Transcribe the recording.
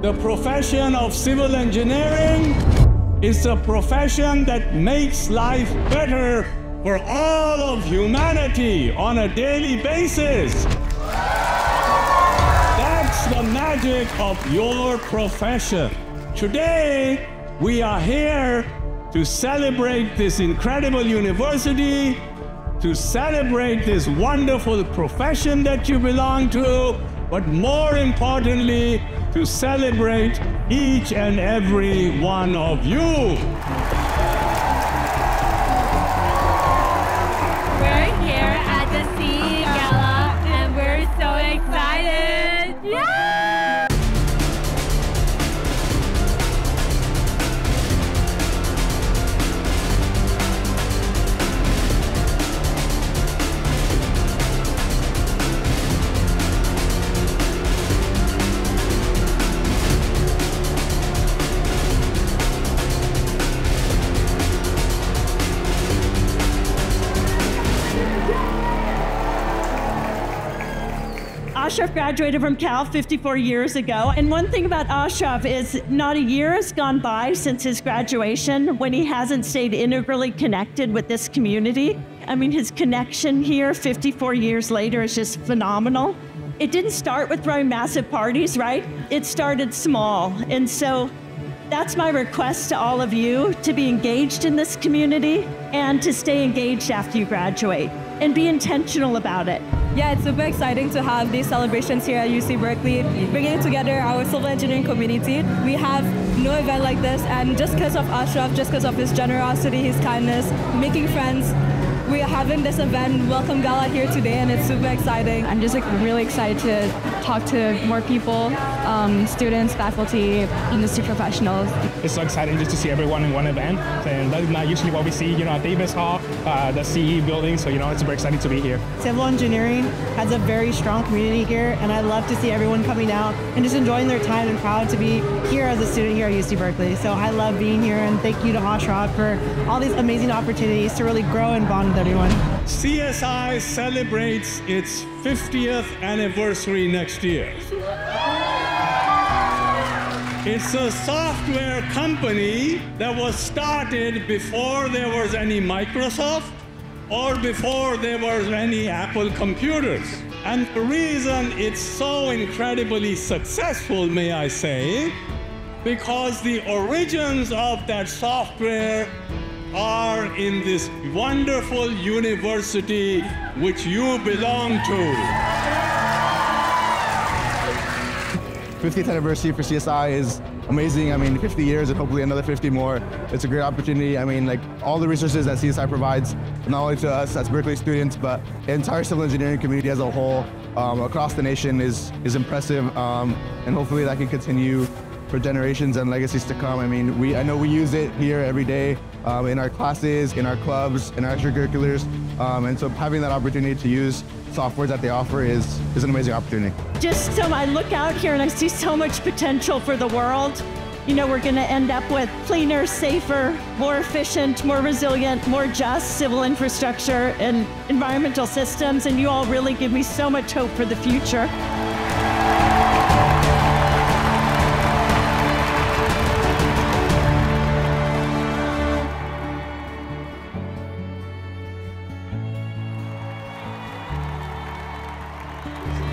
The profession of civil engineering is a profession that makes life better for all of humanity on a daily basis. That's the magic of your profession. Today, we are here to celebrate this incredible university, to celebrate this wonderful profession that you belong to, but more importantly, to celebrate each and every one of you. Ashraf graduated from Cal 54 years ago. And one thing about Ashraf is not a year has gone by since his graduation when he hasn't stayed integrally connected with this community. I mean, his connection here 54 years later is just phenomenal. It didn't start with throwing massive parties, right? It started small. And so that's my request to all of you to be engaged in this community and to stay engaged after you graduate and be intentional about it. Yeah, it's super exciting to have these celebrations here at UC Berkeley, bringing together our civil engineering community. We have no event like this, and just because of Ashraf, just because of his generosity, his kindness, making friends, having this event, Welcome Gala here today, and it's super exciting. I'm just like really excited to talk to more people, um, students, faculty, industry professionals. It's so exciting just to see everyone in one event, and that's not usually what we see, you know, at Davis Hall, uh, the CE building. So you know, it's super exciting to be here. Civil engineering has a very strong community here, and I love to see everyone coming out and just enjoying their time and proud to be here as a student here at UC Berkeley. So I love being here, and thank you to Ashraf for all these amazing opportunities to really grow and bond with everyone. CSI celebrates its 50th anniversary next year. It's a software company that was started before there was any Microsoft or before there was any Apple computers. And the reason it's so incredibly successful, may I say, because the origins of that software are in this wonderful university which you belong to. 50th anniversary for CSI is amazing. I mean, 50 years and hopefully another 50 more. It's a great opportunity. I mean, like all the resources that CSI provides, not only to us as Berkeley students, but the entire civil engineering community as a whole um, across the nation is is impressive. Um, and hopefully that can continue for generations and legacies to come. I mean, we I know we use it here every day um, in our classes, in our clubs, in our extracurriculars, um, and so having that opportunity to use softwares that they offer is is an amazing opportunity. Just so I look out here and I see so much potential for the world. You know, we're going to end up with cleaner, safer, more efficient, more resilient, more just civil infrastructure and environmental systems. And you all really give me so much hope for the future. 谢谢